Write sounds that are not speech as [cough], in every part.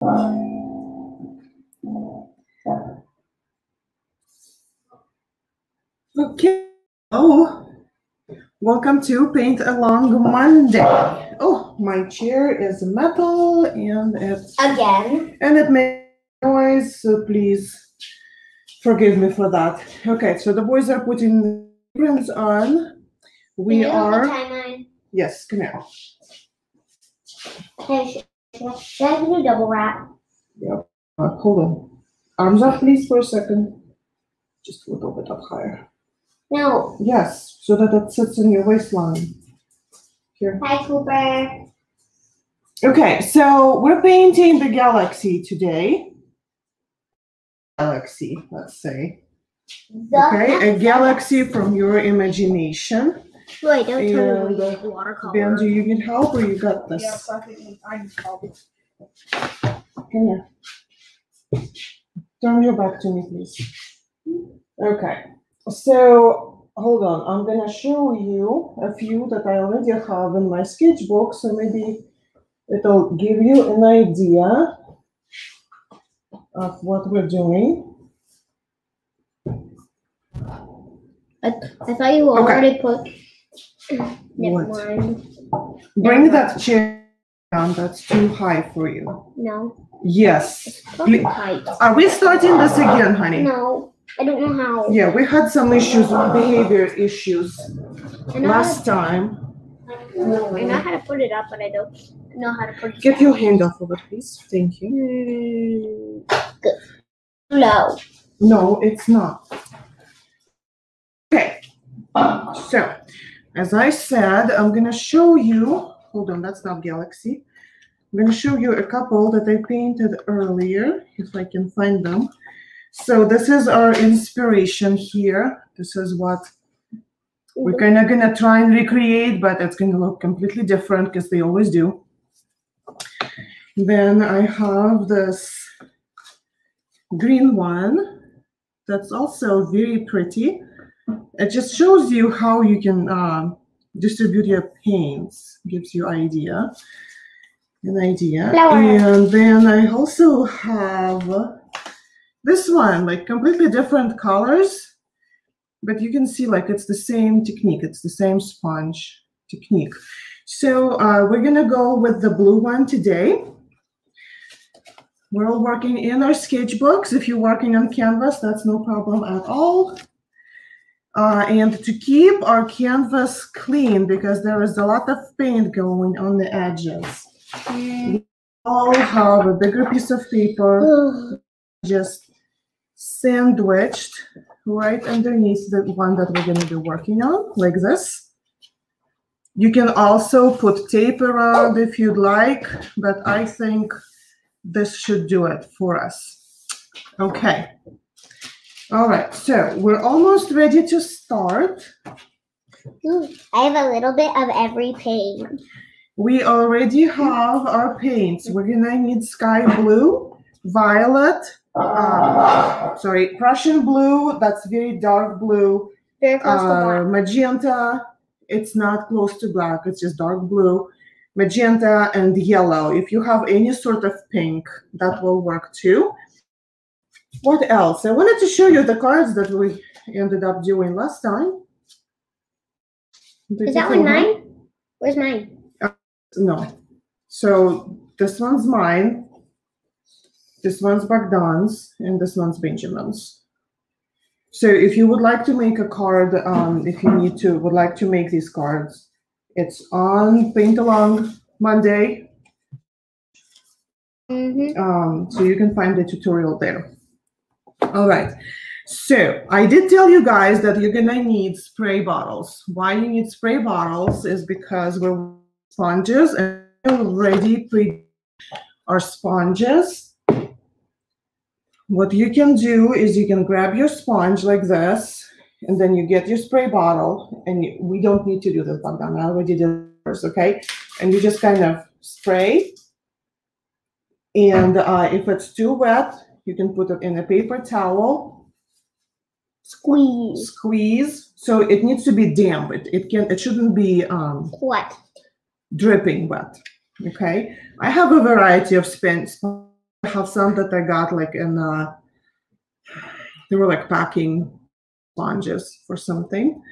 Okay. Oh, welcome to Paint Along Monday. Oh, my chair is metal and it's Again. and it makes noise, so please forgive me for that. Okay, so the boys are putting the ribbons on. We Can you hold the are yes, come here. Sh- I do double wrap? Uh, hold on. Arms up, please, for a second. Just a little bit up higher. No. Yes, so that it sits in your waistline. Here. Hi, Cooper. Okay, so we're painting the galaxy today. Galaxy, let's say. The Okay, a galaxy from your imagination. Wait, don't tell And, me uh, we need watercolor. Ben, you need help or you got this? Yes, I think I need help. Come here. Turn your back to me, please. Okay, so hold on. I'm gonna show you a few that I already have in my sketchbook, so maybe it'll give you an idea of what we're doing. I, I thought you Okay. already put. Never What? mind. Bring that chair down. That's too high for you. No. Yes. Are we starting this again, honey? No. I don't know how. Yeah, we had some issues, behavior issues last time. how to, I know how to put it up, but I don't know how to put it Get down. your hand off of it, please. Thank you. Hmm. Good. Low. No, it's not. Okay. So, as I said, I'm gonna show you. Hold on, that's not Galaxy. I'm gonna show you a couple that I painted earlier, if I can find them. So this is our inspiration here. This is what we're kind of gonna try and recreate, but it's gonna look completely different because they always do. Then I have this green one that's also very pretty. It just shows you how you can um, distribute your paints, gives you idea, an idea. Flower. And then I also have this one, like completely different colors, but you can see like it's the same technique. It's the same sponge technique. So uh, we're gonna go with the blue one today. We're all working in our sketchbooks. If you're working on canvas, that's no problem at all. Uh, and to keep our canvas clean, because there is a lot of paint going on the edges, We all have a bigger piece of paper [sighs] just sandwiched right underneath the one that we're going to be working on, like this. You can also put tape around if you'd like, but I think this should do it for us. Okay. All right, so we're almost ready to start. Ooh, I have a little bit of every paint. We already have our paints. We're gonna need sky blue, violet, uh, sorry, Prussian blue, that's very dark blue, Very close to uh, black. magenta, it's not close to black, it's just dark blue, magenta, and yellow. If you have any sort of pink, that will work too. What else? I wanted to show you the cards that we ended up doing last time. Is that one mine? Where's mine? No. So this one's mine. This one's Bogdan's, and this one's Benjamin's. So if you would like to make a card, um, if you need to, would like to make these cards, it's on Paint Along Monday. Mm-hmm. Um, so you can find the tutorial there. All right. So I did tell you guys that you're gonna need spray bottles. Why you need spray bottles is because we're sponges and already pre our sponges. What you can do is you can grab your sponge like this, and then you get your spray bottle, and you, we don't need to do this, Bogdan. I already did this, okay? And you just kind of spray. And uh, if it's too wet, you can put it in a paper towel, Squeeze. squeeze. So it needs to be damp. It, it can it shouldn't be um, What? dripping wet. Okay. I have a variety of spen- I have some that I got like in uh they were like packing sponges for something.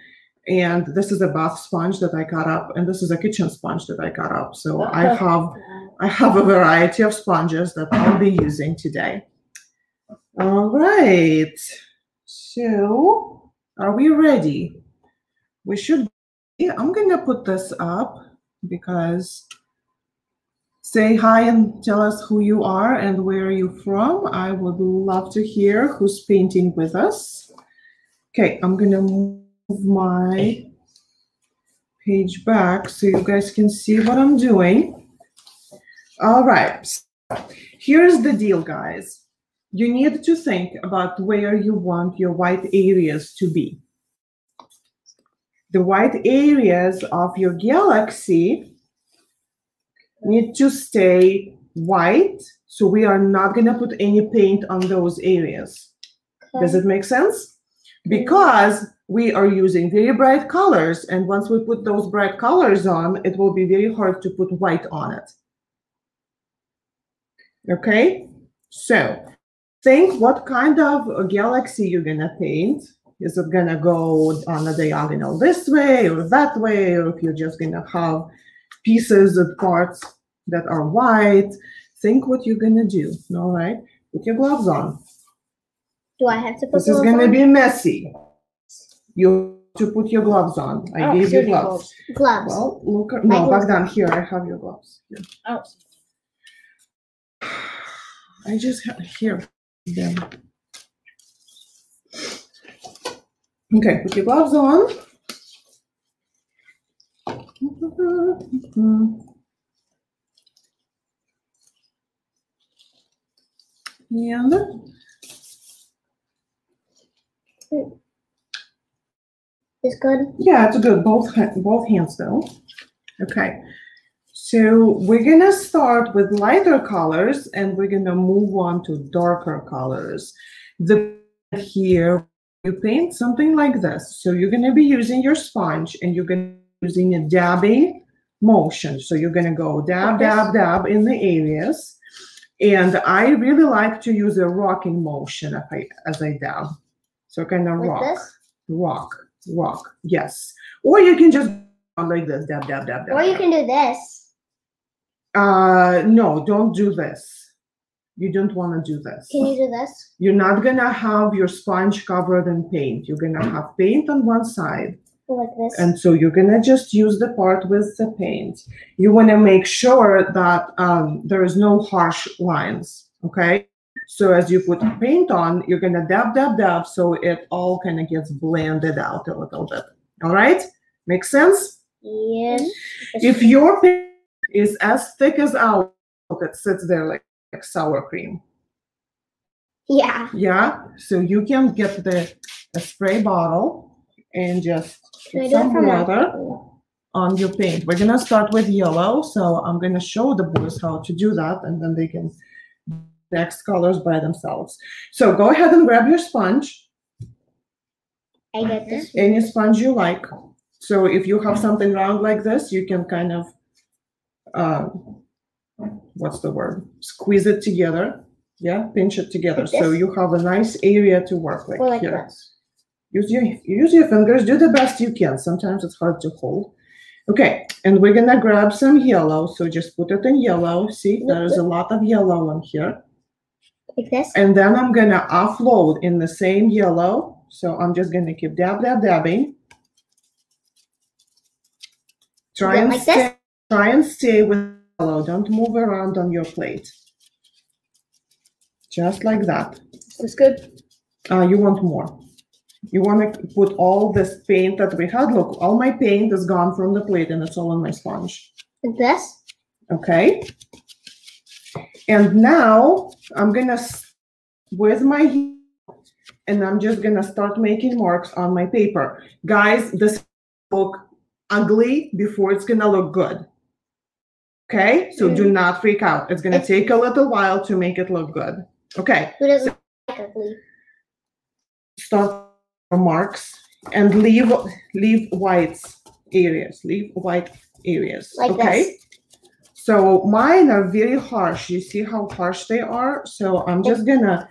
And this is a bath sponge that I cut up, and this is a kitchen sponge that I cut up. So I have I have a variety of sponges that I'll be using today. All right. So are we ready? We should be. I'm gonna put this up because say hi and tell us who you are and where you're from. I would love to hear who's painting with us. Okay, I'm gonna move my page back so you guys can see what I'm doing. All right, here's the deal, guys. You need to think about where you want your white areas to be. The white areas of your galaxy need to stay white, so we are not going to put any paint on those areas. Does it make sense? Because we are using very bright colors, and once we put those bright colors on, it will be very hard to put white on it. Okay, so think what kind of galaxy you're gonna paint. Is it gonna go on a diagonal this way or that way, or if you're just gonna have pieces of parts that are white? Think what you're gonna do. All right, put your gloves on. Do I have to put This is gonna be messy. You have to put your gloves on. I Oh, gave you shooting gloves. gloves? Well, look, at- no, gloves. back down here. I have your gloves. Here. Oh, I just have here. Okay, put your gloves on. And it's good. yeah, it's good. Both both hands though. Okay. So we're gonna start with lighter colors and we're gonna move on to darker colors. The here you paint something like this. So you're gonna be using your sponge and you're gonna be using a dabbing motion. So you're gonna go dab, dab, dab in the areas. And I really like to use a rocking motion if I, as I dab. So kind of Like rock, this? rock, rock. Yes. Or you can just like this, dab, dab, dab, dab. Or you dab. can do this. Uh, no, don't do this. You don't want to do this. Can you do this? You're not gonna have your sponge covered in paint. You're gonna have paint on one side, like this? and so you're gonna just use the part with the paint. You want to make sure that um, there is no harsh lines. Okay. So as you put paint on, you're gonna dab, dab, dab, so it all kind of gets blended out a little bit. All right. Make sense? yes. If your paint is as thick as ours, it sits there like, like sour cream. Yeah. Yeah, so you can get the a spray bottle and just put some water on your paint. We're gonna start with yellow, so I'm gonna show the boys how to do that, and then they can next colors by themselves. So go ahead and grab your sponge, I get this. any sponge you like. So if you have something round like this, you can kind of, uh, what's the word? Squeeze it together. Yeah, pinch it together. Like So you have a nice area to work with Or like here. this. Use your use your fingers. Do the best you can. Sometimes it's hard to hold. Okay, and we're gonna grab some yellow. So just put it in yellow. See, there is a lot of yellow on here. Like this? And then I'm gonna offload in the same yellow. So I'm just gonna keep dab dab dabbing. Try and like this? stay. Try and stay with yellow. Don't move around on your plate. Just like that. That's good. Uh, you want more. You want to put all this paint that we had. Look, all my paint is gone from the plate and it's all on my sponge. Like this? Okay. And now I'm gonna s- with my and I'm just gonna start making marks on my paper. Guys, this look ugly before it's gonna look good. Okay, so do hmm. not freak out. It's gonna It's- take a little while to make it look good. Okay, Who doesn't like ugly? start marks and leave leave whites areas leave white areas Like okay this? So mine are very harsh. You see how harsh they are? So I'm just oh. gonna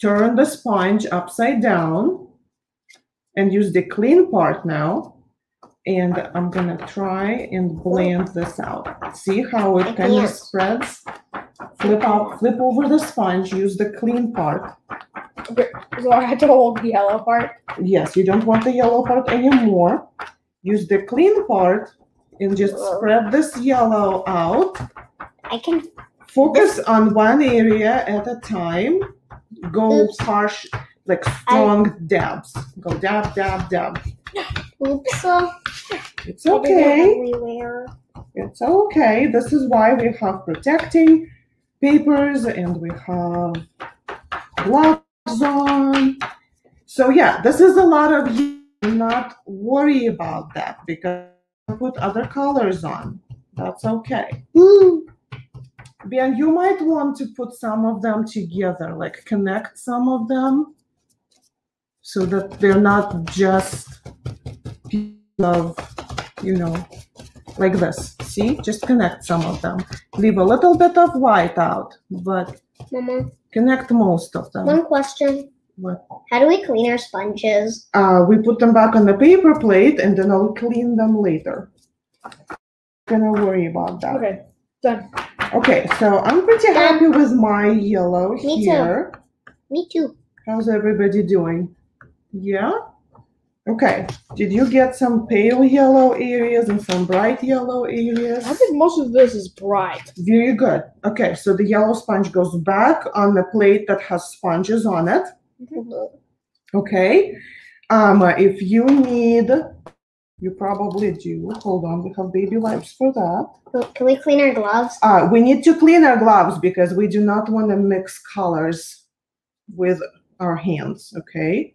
turn the sponge upside down and use the clean part now. And I'm gonna try and blend this out. See how it kind of spreads? Flip out, flip over the sponge, use the clean part. So I had to hold the yellow part. Yes, you don't want the yellow part anymore. Use the clean part and just spread this yellow out. I can. Focus on one area at a time. Go Oops. harsh, like strong dabs. Go dab, dab, dab. [laughs] Oops. uh, It's it okay. It's okay. This is why we have protecting papers and we have gloves on. So yeah, this is a lot of you not worry about that because put other colors on. That's okay. Woo. Ben, you might want to put some of them together, like connect some of them so that they're not just pieces of, you know, like this. See, just connect some of them. Leave a little bit of white out, but Mama, connect most of them. one question. What? How do we clean our sponges? Uh, we put them back on the paper plate and then I'll clean them later. Gonna worry about that. Okay, done. Okay, so I'm pretty happy with my yellow Me too. here. Me too. How's everybody doing? Yeah? Okay. Did you get some pale yellow areas and some bright yellow areas? I think most of this is bright. Very good. Okay, so the yellow sponge goes back on the plate that has sponges on it. Okay. Um, if you need, you probably do. Hold on, we have baby wipes for that. Can- Can we clean our gloves? Uh, we need to clean our gloves because we do not want to mix colors with our hands, okay?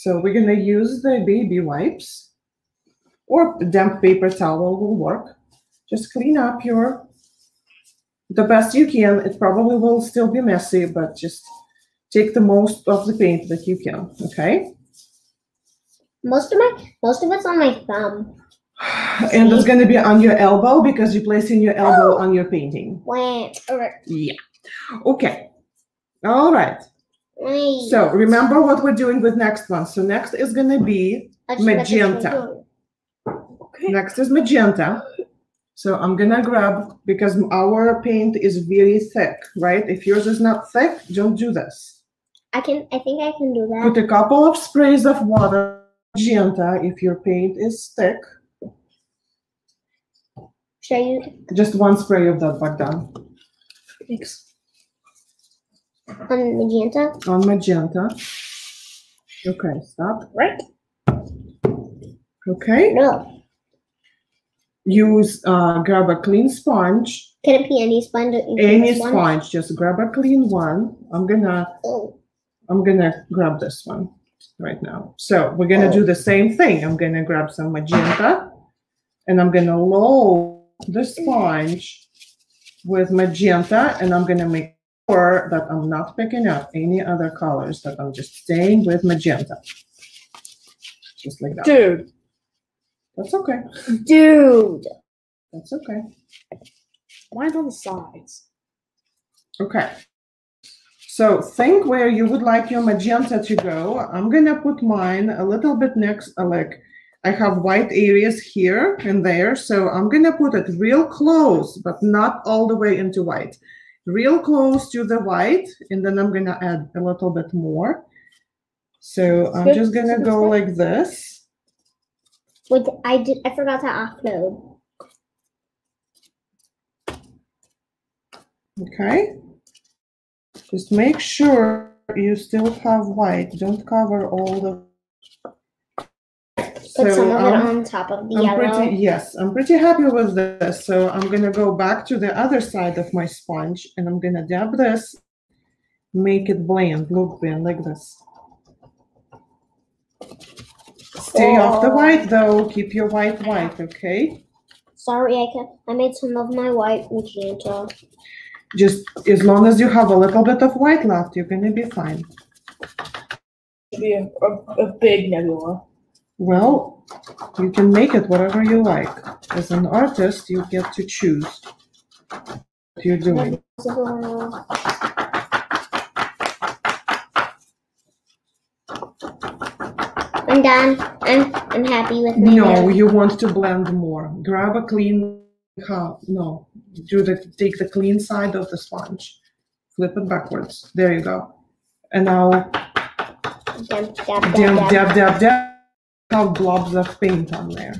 So we're gonna use the baby wipes or damp paper towel will work. Just clean up your, the best you can. It probably will still be messy, but just take the most of the paint that you can, okay? Most of my, most of it's on my thumb. [sighs] And it's gonna be on your elbow because you're placing your elbow oh! on your painting. Wait. Yeah. Okay. All right. Wait. So remember what we're doing with next one. So next is gonna be, Let's get this one magenta. Okay. next is magenta. So I'm gonna grab, because our paint is very thick, right? If yours is not thick, don't do this. I can. I think I can do that. Put a couple of sprays of water, magenta, if your paint is thick. Should I use Just one spray of that back down Thanks. On magenta? on magenta. Okay, stop. Right? Okay, No. use, uh, grab a clean sponge, Can it be any sponge? Any use one? sponge, just grab a clean one. I'm gonna Oh, I'm gonna grab this one right now. So we're gonna do the same thing. I'm gonna grab some magenta and I'm gonna load the sponge with magenta and I'm gonna make sure that I'm not picking up any other colors, that I'm just staying with magenta. Just like that. Dude. That's okay. Dude. That's okay. Mine's on the sides. Okay. So think where you would like your magenta to go. I'm gonna put mine a little bit next, uh, like I have white areas here and there, so I'm gonna put it real close, but not all the way into white. Real close to the white, and then I'm gonna add a little bit more. So I'm Good. just gonna go fine. like this. wait. I did. I forgot to offload. Okay. Just make sure you still have white. Don't cover all the. Put some of it um, on top of the I'm yellow. pretty, yes, I'm pretty happy with this. So I'm gonna go back to the other side of my sponge and I'm gonna dab this, make it blend, look blend like this. Stay off the Oh. white though, keep your white white, okay? Sorry, I can. I made some of my white magenta. Just as long as you have a little bit of white left, you're gonna be fine. Be a, a, a big nebula. Well, you can make it whatever you like. As an artist, you get to choose. What you're doing. I'm done. I'm I'm happy with my No, you want to blend more. Grab a clean cup. No, do the take the clean side of the sponge. Flip it backwards. There you go. And now dab, dab, dab, dab. dab, dab, dab. Have blobs of paint on there.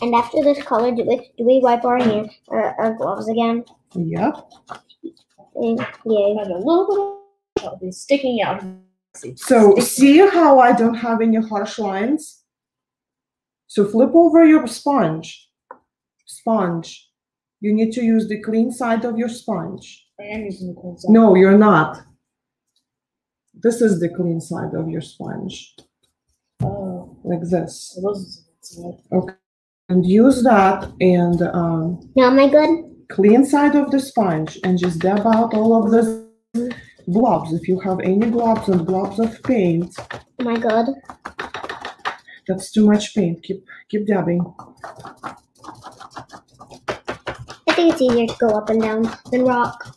And after this color, do we do we wipe our hand our, our gloves again? Yep. Yeah. And a little bit of be sticking out. So Sticking. see how I don't have any harsh lines? So flip over your sponge. Sponge. You need to use the clean side of your sponge. I am using the cold side. No, you're not. This is the clean side of your sponge, Oh, like this. so those are the side. And use that and um, Now am I good? clean side of the sponge and just dab out all of the blobs. If you have any blobs and blobs of paint, Am I good? that's too much paint. Keep keep dabbing. I think it's easier to go up and down than rock.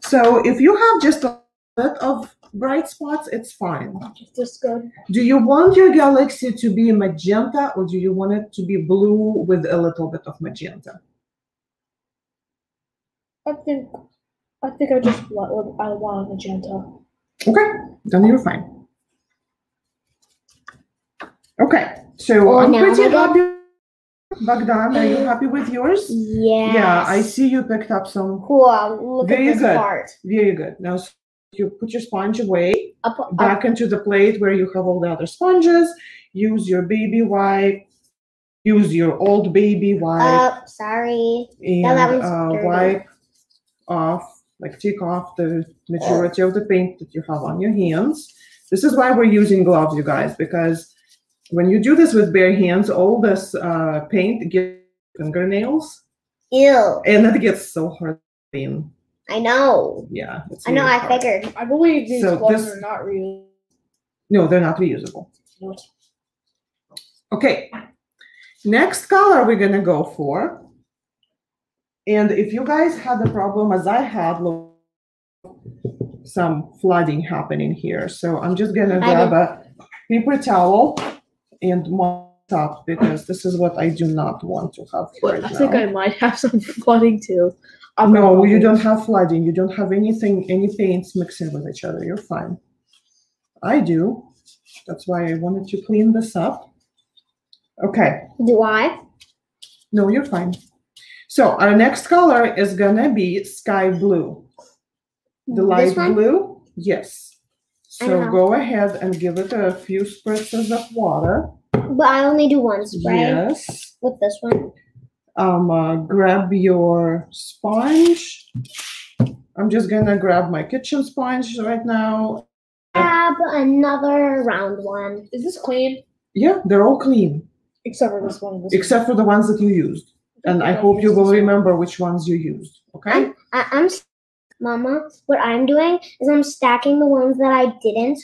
So if you have just a bit of bright spots, it's fine. Is this good? Do you want your galaxy to be magenta or do you want it to be blue with a little bit of magenta? I think I think I just want I want magenta. Okay, then you're fine. Okay, so Oh, I'm pretty happy. Bogdan, are you happy with yours? Yes. Yeah, I see you picked up some. Cool. Look Very at this good. part. Very good. Now you put your sponge away, Up, up. back into the plate where you have all the other sponges. Use your baby wipe. Use your old baby wipe up. Sorry. and uh, wipe off, like take off the majority of the paint that you have on your hands. This is why we're using gloves, you guys, because when you do this with bare hands, all this uh, paint gets fingernails, Ew. and that gets so hard to clean. I know. Yeah, I know. really I hard. figured. I believe these So gloves this- are not real. No, they're not reusable. What? Okay, next color we're gonna go for. And if you guys had the problem as I had, look, some flooding happening here. So I'm just gonna I grab a paper towel and mop up because this is what I do not want to have But right I think. I might have some [laughs] flooding too. I'm No, you don't have flooding. You don't have anything, any paints mixing with each other. You're fine. I do. That's why I wanted to clean this up. Okay. Do I? No, you're fine. So our next color is gonna be sky blue. The light blue, yes. So go ahead and give it a few spritzes of water. But I only do one spray Yes. with this one. Um, uh, grab your sponge. I'm just gonna grab my kitchen sponge right now. Grab another round one. Is this clean? Yeah, they're all clean Except for this one. This except for the ones that you used. And I hope you will remember which ones you used. Okay. I, I'm, Mama. What I'm doing is I'm stacking the ones that I didn't,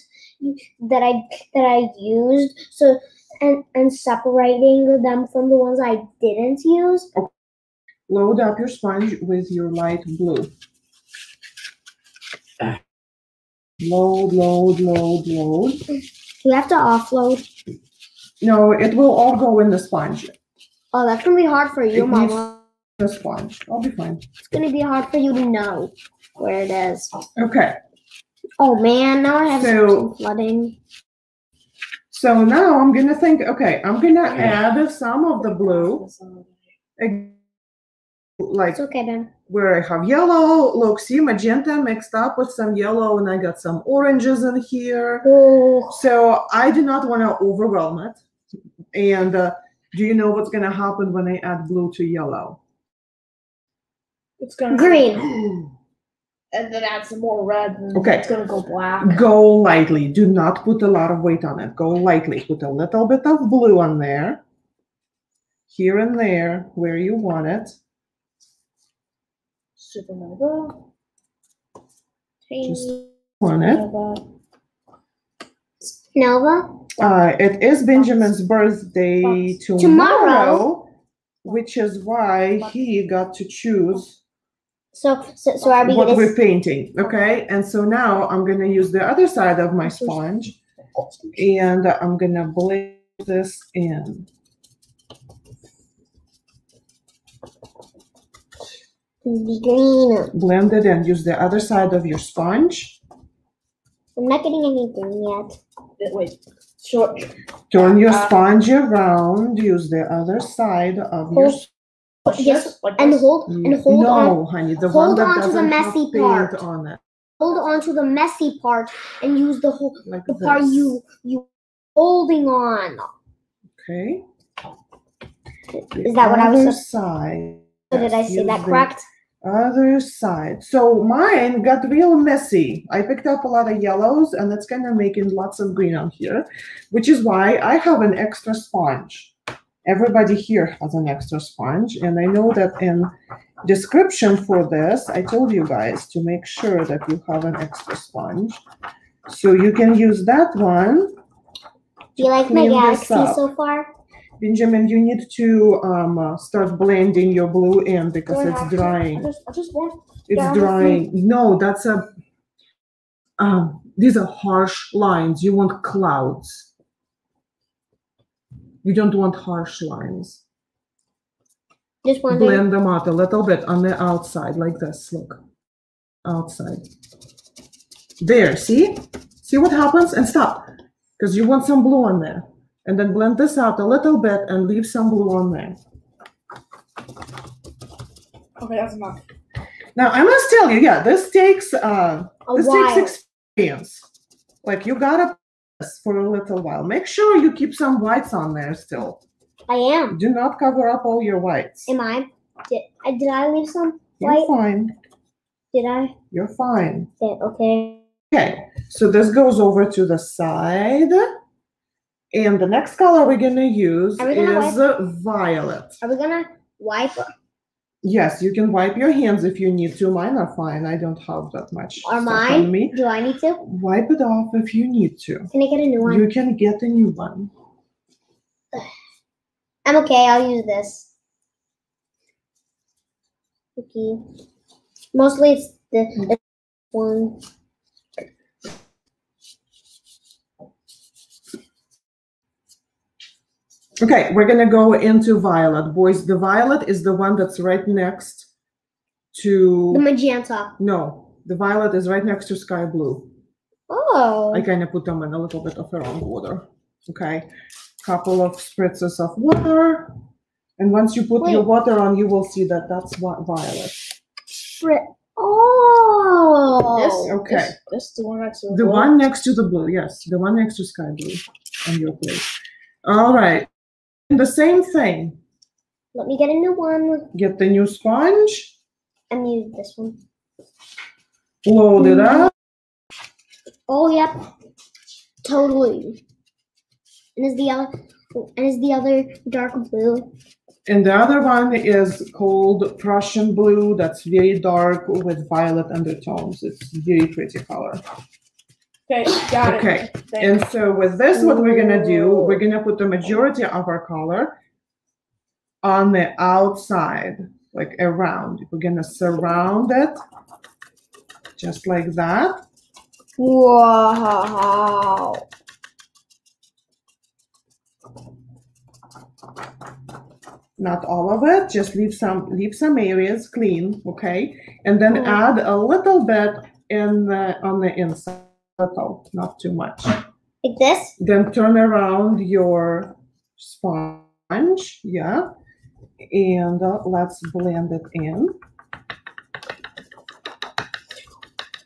that I that I used. So and and separating them from the ones I didn't use. Load up your sponge with your light blue. Load, load, load, load. We have to offload. No, it will all go in the sponge. Oh, that's gonna be hard for you, It Mama. The sponge. I'll be fine. It's gonna be hard for you to know where it is. Okay. Oh man, now I have So- some flooding. So now I'm gonna think, okay, I'm gonna add some of the blue, ag- like It's okay, Ben. where I have yellow, look, see magenta mixed up with some yellow, and I got some oranges in here. Oh, So I do not want to overwhelm it. And uh, do you know what's gonna happen when I add blue to yellow? It's gonna green. [gasps] [gasps] and then add some more red. And Okay. It's gonna go black. Go lightly. Do not put a lot of weight on it. Go lightly. Put a little bit of blue on there. Here and there, where you want it. Supernova. Just Tiny Want it. Nova. Uh, it is Benjamin's birthday tomorrow. Tomorrow? which is why he got to choose So, so, so are we what gonna? we're painting, okay? And so now I'm gonna use the other side of my sponge and I'm gonna blend this in. The green. Blend it in, use the other side of your sponge. I'm not getting anything yet. Wait, Wait, short. Turn your Uh, sponge around, use the other side of your. Hold- Yes, like and this? hold and hold on. No, honey, the hold that on to the messy part. on it, Hold on to the messy part and use the whole like the part you you holding on. Okay. Is that what I was Other sup- side. So did I Yes, say that correct? Other side. So mine got real messy. I picked up a lot of yellows and it's kind of making lots of green on here, which is why I have an extra sponge. Everybody here has an extra sponge. And I know that in description for this, I told you guys to make sure that you have an extra sponge. So you can use that one. Do you like my clean this galaxy so far? Benjamin, you need to um, uh, start blending your blue in because Do I it's drying. I just, I just want. It's Yeah, drying. No, that's a. Um, these are harsh lines. You want clouds. You don't want harsh lines. Just wondering. Blend them out a little bit on the outside, like this. Look, outside. There. See, see what happens, and stop, because you want some blue on there, and then blend this out a little bit and leave some blue on there. Okay, that's enough. Now I must tell you, yeah, this takes uh, A this while. takes experience. Like you gotta this for a little while. Make sure you keep some whites on there still. I am. Do not cover up all your whites. Am I? Did I did I leave some You're white? fine. Did I? You're fine. Okay. Okay, so this goes over to the side. And the next color we're gonna use gonna is uh, violet. Are we gonna wipe? Yes, you can wipe your hands if you need to. Mine are fine. I don't have that much Are mine? me. Do I need to? Wipe it off if you need to. Can I get a new one? You can get a new one. [sighs] I'm okay. I'll use this. Okay. Mostly it's the, the one. Okay, we're gonna go into violet. Boys, the violet is the one that's right next to The magenta. no, the violet is right next to sky blue. Oh. I kind of put them in a little bit of around water. Okay, couple of spritzes of water. And once you put your water on, you will see that that's vi- violet. Fri- Oh. This, Okay. This, this is the one next to The blue. one next to the blue, yes, the one next to sky blue on your plate. All right, and the same thing. Let me get a new one. Get the new sponge, I'm use this one. load it up. Oh yep. Totally. And is the other and is the other dark blue? And the other one is called Prussian blue. That's very dark with violet undertones. It's very pretty color. Okay, got Okay, it. Thank And so with this, what we're gonna do, we're gonna put the majority of our color on the outside, like around. We're gonna surround it just like that. Wow. Not all of it, just leave some leave some areas clean, okay? And then add a little bit in the on the inside, little, not too much. Like this? Then turn around your sponge, yeah, and uh, let's blend it in.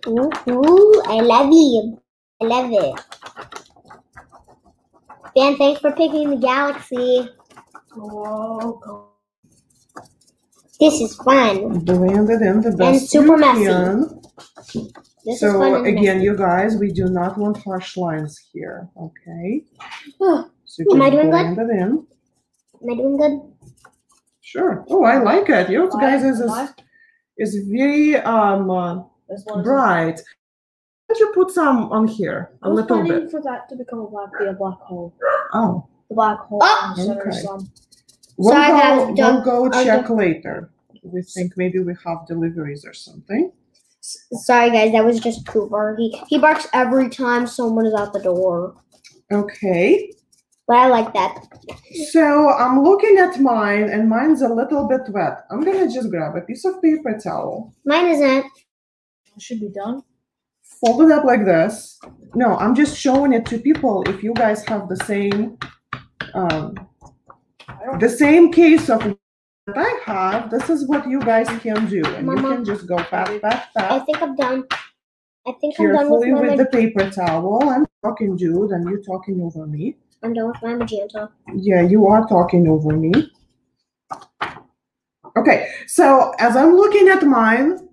Ooh, ooh, I love you. I love it. Dan, thanks for picking the galaxy. Whoa. This is fun. Blend it in the best And super messy. can. This So again, you guys, we do not want harsh lines here, okay? Oh, So Am I just doing good? it in. am I doing good? Sure. Oh, I like it. Yours, guys, is, is is very um uh, This one is- bright. Why don't you put some on here I a was little planning bit? for that to become a black, be a black hole. Oh, The black hole Oh! in the Okay. sun. We'll Sorry, go, guys, we'll don't- go I check later. We think maybe we have deliveries or something. S- Sorry, guys, that was just Cooper. He he barks every time someone is out the door, Okay. but I like that. So I'm looking at mine and mine's a little bit wet. I'm gonna just grab a piece of paper towel, Mine isn't. It Should be done. fold it up like this. No, I'm just showing it to people if you guys have the same um, the same case of that I have, this is what you guys can do. And you can just go pat, pat, I think I'm done. I think I'm done with with the paper towel. I'm talking, dude, and you're talking over me. I'm done with my magenta. Yeah, you are talking over me. Okay, so as I'm looking at mine,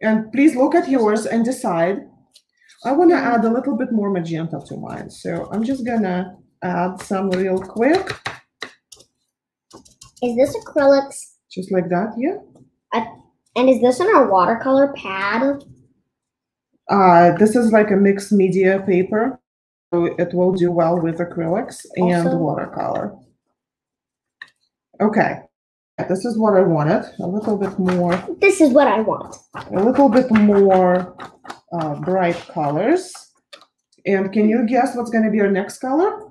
and please look at yours and decide. I want to add a little bit more magenta to mine, so I'm just gonna add some real quick, Is this acrylics? just like that. Yeah. And is this on our watercolor pad? Uh, this is like a mixed media paper, so it will do well with acrylics and Also- watercolor. Okay, this is what I wanted. A little bit more, This is what I want. a little bit more uh, bright colors. And can you guess what's going to be our next color?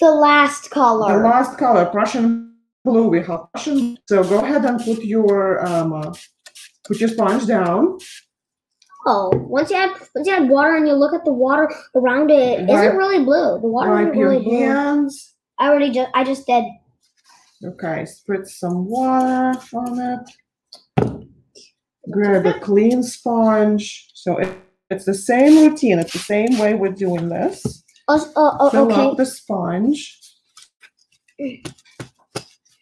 The last color. The last color, Prussian blue. We have. So go ahead and put your um, uh, put your sponge down. Oh, once you add once you add water and you look at the water around it, Wipe- isn't really blue. The water Wipe isn't your really blue. hands. I already just I just did. Okay, spritz some water on it. Grab a clean sponge. So it, it's the same routine. It's the same way we're doing this. Oh, oh, oh, Fill okay, up the sponge.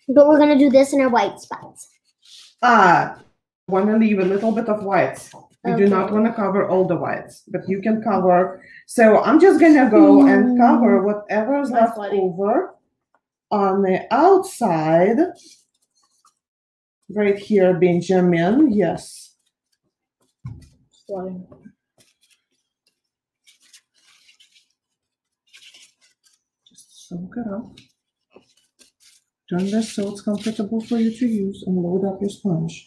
But we're gonna do this in our white spots. Ah, want to leave a little bit of whites. You do not want to cover all the whites, but you can cover. So I'm just gonna go and cover whatever is left flooding. over on the outside. Right here, Benjamin. Yes. Flooding. Just soak it up. Turn this so it's comfortable for you to use and load up your sponge.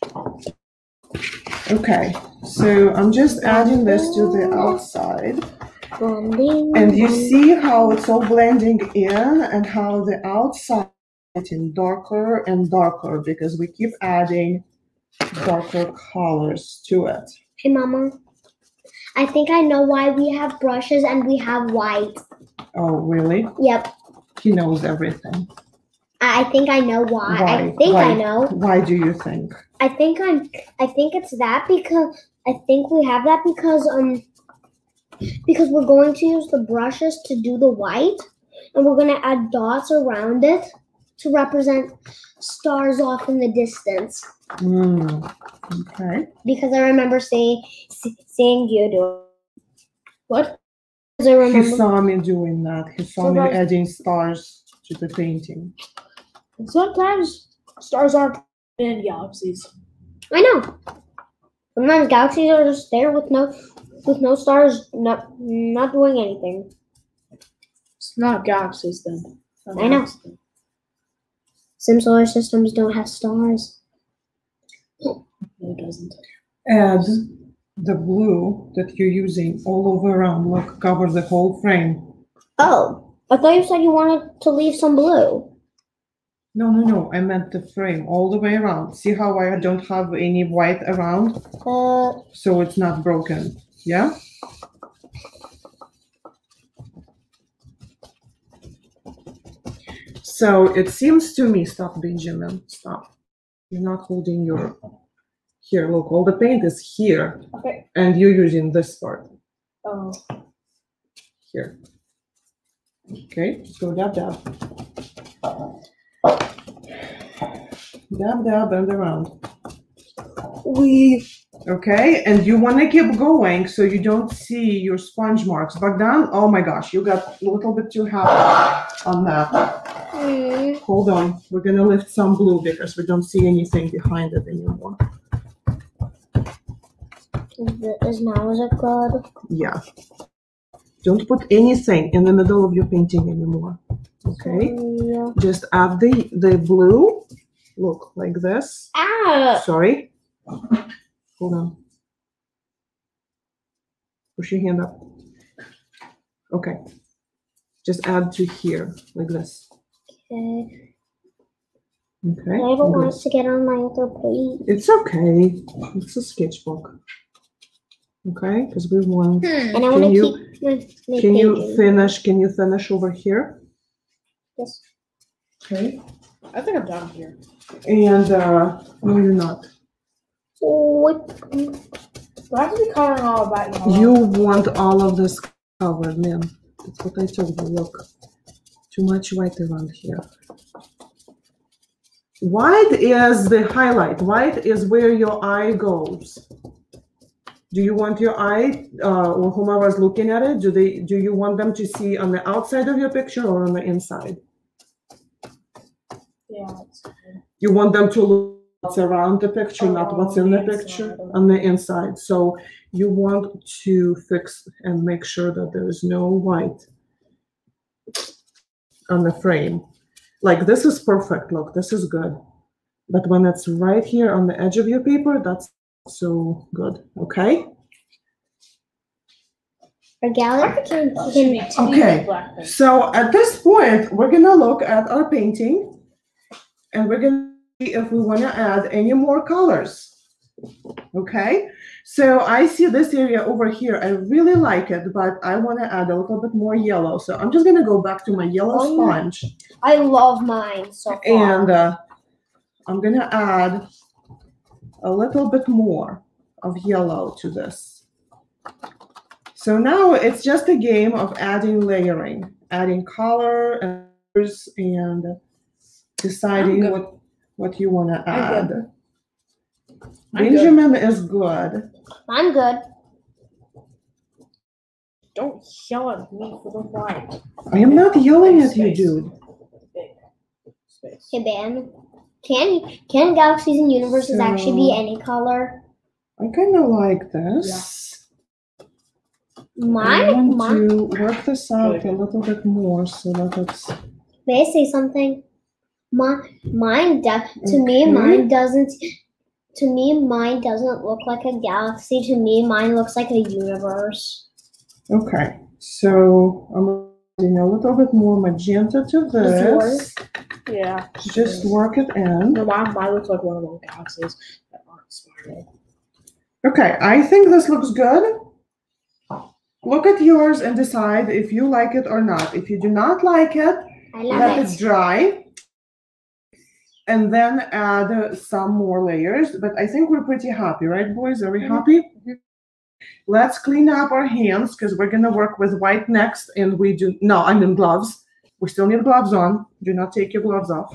Okay, so I'm just adding this to the outside. Blending. And you see how it's all blending in and how the outside is getting darker and darker because we keep adding darker colors to it. Hey, Mama. I think I know why we have brushes and we have white. Oh, really? Yep. He knows everything. I I think I know why. I Why? think I know. Why do you think? I think I'm. I think it's that because I think we have that because um because we're going to use the brushes to do the white, and we're gonna add dots around it to represent stars off in the distance. Hmm. okay. Because I remember seeing seeing you do. What? Because I He saw me doing that. He saw So me adding stars to the painting. Sometimes stars aren't in galaxies. I know. Sometimes galaxies are just there with no with no stars, not not doing anything. It's not galaxies then. Not I know. galaxies. Some solar systems don't have stars. No, it doesn't. Add the blue that you're using all over around. Look, cover the whole frame. Oh, I thought you said you wanted to leave some blue. No, no, no. I meant the frame all the way around. See how I don't have any white around? Uh, So it's not broken. Yeah? So it seems to me, stop, Benjamin, stop. You're not holding your, here, look, all the paint is here. Okay. And you're using this part Oh, here. Okay, so dab, dab. Dab, dab, and around. we. Okay, and you want to keep going so you don't see your sponge marks. Bogdan, oh my gosh, you got a little bit too happy on that. hmm, Hold on, we're gonna lift some blue because we don't see anything behind it anymore. is, is now is it good? Yeah. Don't put anything in the middle of your painting anymore. Okay, Yeah. just add the, the blue, look like this. Ah. Sorry. Hold on. Push your hand up. Okay. Just add to here, like this. Okay. Okay. I don't want to get on my other page. It's okay. It's a sketchbook. Okay, because we want. And I Can want to keep my, my Can you finish? Can you finish over here? Yes. Okay. I think I'm done here. And uh, no, you're not. Do I have to be coloring all of that? You want all of this covered, man. That's what I told you. Look, too much white around here. White is the highlight. White is where your eye goes. Do you want your eye, uh, or whomever's looking at it, do they, do you want them to see on the outside of your picture or on the inside? Yeah. You want them to look what's around the picture, not oh, what's in the the picture, inside. on the inside. So you want to fix and make sure that there is no white on the frame. Like this is perfect, look, this is good. But when it's right here on the edge of your paper, that's so good, okay? our galaxy can, It should be Okay. black. So at this point, we're gonna look at our painting and we're gonna see if we wanna add any more colors. Okay, so I see this area over here. I really like it, but I wanna add a little bit more yellow. So I'm just gonna go back to my yellow Oh. sponge I love mine so far. and uh, I'm gonna add a little bit more of yellow to this. So now it's just a game of adding layering, adding color and colors and deciding what what you want to add. good. I'm good. Benjamin is good. I'm good. Don't yell at me for the white. I am not yelling at you, dude. Hey, Ben. Can can galaxies and universes actually be any color? I kind of like this. I Mine, want mine. to work this out a little bit more so that it's May I say something? Mine, mine. Do, to me, mine doesn't. To me, mine doesn't look like a galaxy. To me, mine looks like a universe. Okay, so I'm adding a little bit more magenta to this. Yeah. Just work it in. No, mine, mine looks like one of those galaxies that aren't spiral. Okay, I think this looks good. Look at yours and decide if you like it or not. If you do not like it, I love let it. it dry. And then add some more layers. But I think we're pretty happy, right, boys? Are we Mhm. happy? Let's clean up our hands because we're gonna work with white next, and we do no, I mean gloves. We still need gloves on. Do not take your gloves off.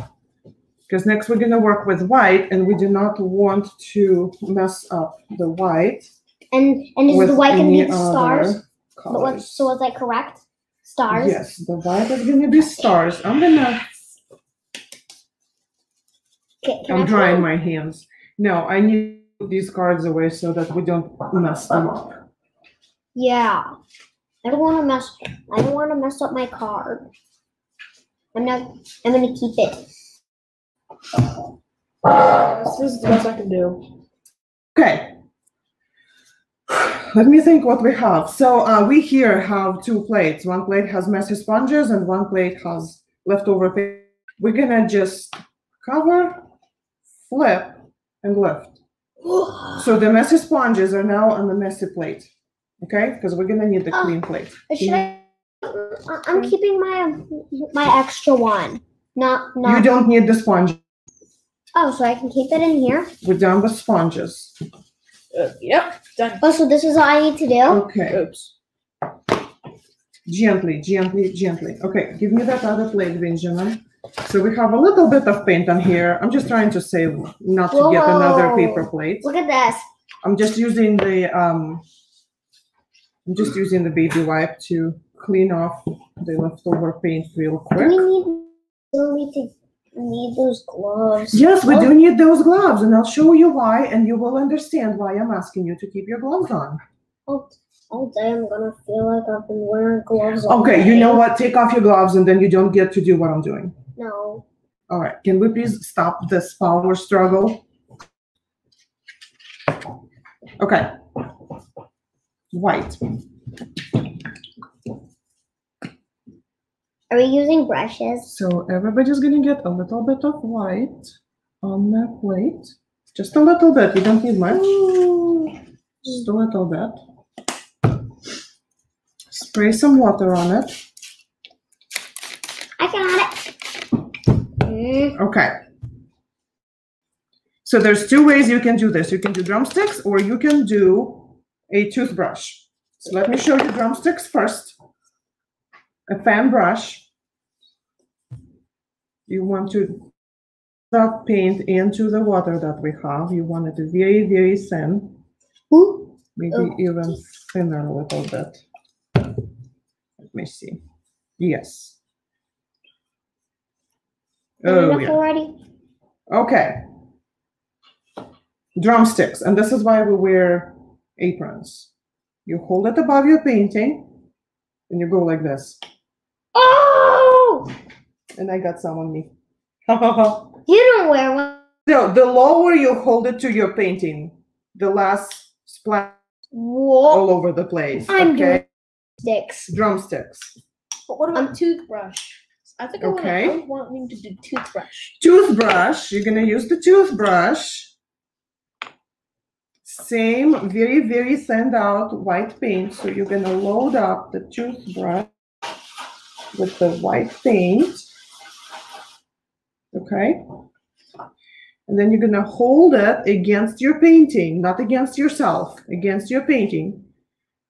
Because next we're gonna work with white, and we do not want to mess up the white And and is the white gonna be the stars? What, so was I correct? Stars. Yes, the white is gonna be stars. I'm gonna. Okay, can I I'm put drying my hands. No, I need to put these cards away so that we don't mess them up. Yeah. I don't want to mess. I don't want to mess up my card. I'm not. I'm gonna keep it. This is the best I can do. Okay. Let me think what we have. So uh, we here have two plates. One plate has messy sponges and one plate has leftover paper. We're gonna just cover, flip, and lift. So the messy sponges are now on the messy plate. Okay, because we're gonna need the Oh. clean plate. Should I? I- I'm keeping my my extra one. Not not. You don't need the sponge. Oh, so I can keep it in here. We're done with sponges. Uh, yep, done. Oh, so this is all I need to do. Okay, Oops. gently, gently, gently. Okay, give me that other plate, Benjamin. So we have a little bit of paint on here. I'm just trying to save not to get another paper plate. Look at this. I'm just using the um. I'm just using the baby wipe to clean off the leftover paint real Do we quick. need? Still need to need those gloves. Yes, we Oh. do need those gloves, and I'll show you why, and you will understand why I'm asking you to keep your gloves on. Oh, All day I'm gonna feel like I've been wearing gloves. Okay, you know what? Take off your gloves and then you don't get to do what I'm doing. No. All right, can we please stop this power struggle? Okay. White. Are we using brushes? So everybody's gonna get a little bit of white on their plate. Just a little bit, you don't need much. Just a little bit. Spray some water on it. I got it. Okay. So there's two ways you can do this. You can do drumsticks or you can do a toothbrush. So let me show you drumsticks first. A fan brush. You want to drop paint into the water that we have. You want it very, very thin. Ooh. Maybe Oh. even thinner a little bit. Let me see. Yes. Oh, yeah. already? Okay. Drumsticks, and this is why we wear aprons. You hold it above your painting, and you go like this. Oh! And I got some on me. no, [laughs] You don't wear one. No, the lower you hold it to your painting, the less splash Whoa. all over the place. I'm okay, Sticks. drumsticks. But what about toothbrush? I think I want Okay. I was wanting to do toothbrush. Toothbrush. You're gonna use the toothbrush. Same, very, very thinned out white paint. So you're gonna load up the toothbrush with the white paint. Okay? And then you're gonna hold it against your painting, not against yourself, against your painting.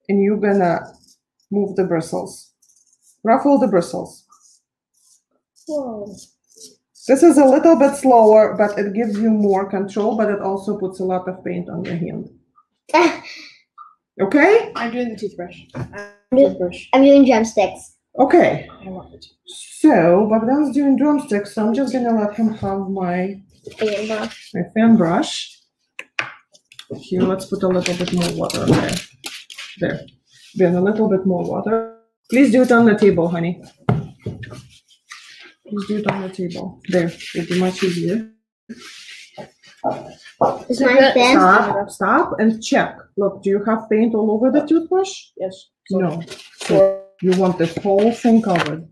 And you're gonna move the bristles. Ruffle the bristles. Whoa. This is a little bit slower, but it gives you more control, but it also puts a lot of paint on your hand. [laughs] Okay? I'm doing the toothbrush. Yeah. Toothbrush. I'm doing drumsticks. Okay. I want the toothbrush. So Bogdan's doing drumsticks, so I'm just gonna let him have my, fan brush. my fan brush. Here, let's put a little bit more water on there. There. Then a little bit more water. Please do it on the table, honey. Please do it on the table. There, it'll be much easier. Is mine thin? Stop, stop and check. Look, do you have paint all over the toothbrush? Yes. No. Four. You want the whole thing covered.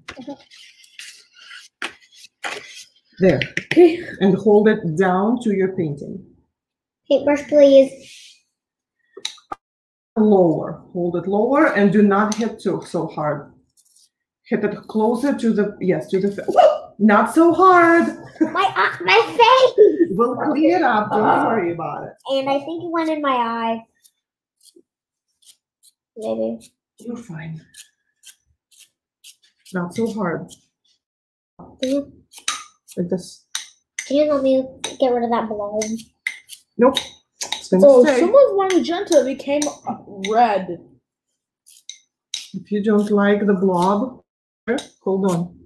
There. Okay. And hold it down to your painting. Paintbrush, please. Lower. Hold it lower and do not hit too so hard. Hit it closer to the yes, to the fa- not so hard. My uh, my face. We'll clean it up. Don't worry about it. And I think it went in my eye. Maybe. You're fine. Not so hard. Can you, Like this. can you help me get rid of that blob? Nope. It's gonna So stay. someone's magenta became red. If you don't like the blob, here, hold on.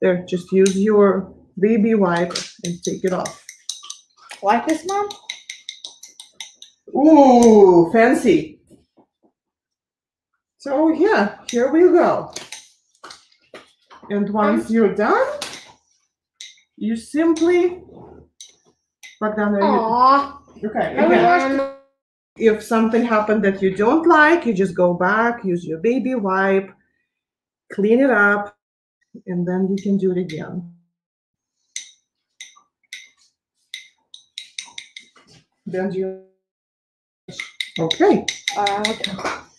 There, just use your baby wipe and take it off. Like this, mom? Ooh, fancy. So yeah, here we go. And once um, you're done, you simply put down there. Okay, I again, want- if something happened that you don't like, you just go back, use your baby wipe, clean it up, and then you can do it again. Then you. Okay. Uh, okay.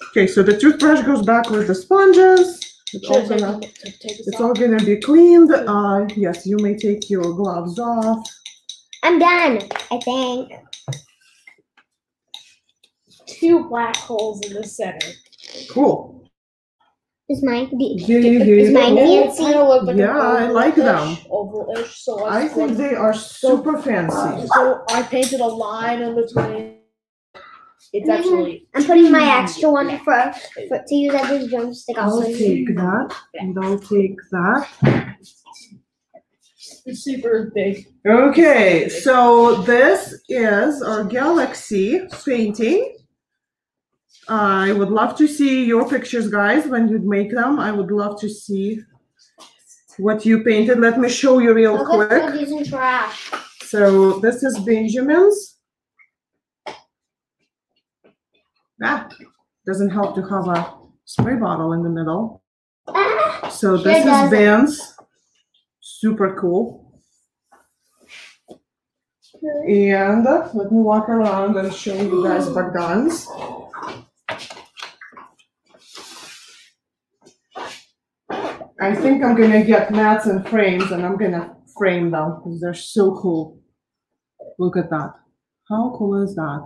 Okay, so the toothbrush goes back with the sponges. It's all gonna, it's all gonna be cleaned. Uh, yes, you may take your gloves off. I'm done. I think. Two black holes in the center. Cool. Is mine? Do, Very, very Is mine cool. fancy? Kind of look like Yeah, I like them. ovalish- Ovalish. So I, I think they are super fancy. So I painted a line in between. It's actually. I'm putting my extra one for, for to use as a drumstick I'll also. take that, and I'll take that. It's super big. Okay, so this is our galaxy painting. I would love to see your pictures, guys, when you make them. I would love to see what you painted. Let me show you real Look quick. these in trash. So this is Benjamin's. That doesn't help to have a spray bottle in the middle. Ah, So Sure this is. Ben's. Super cool. And uh, let me walk around and show you guys Bogdan's. I think I'm gonna get mats and frames and I'm gonna frame them because they're so cool. Look at that. How cool is that?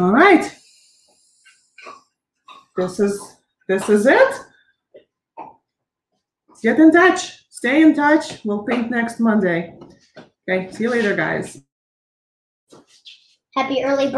All right. This is this is it. Get in touch. Stay in touch. We'll paint next Monday. Okay, see you later, guys. Happy early birthday.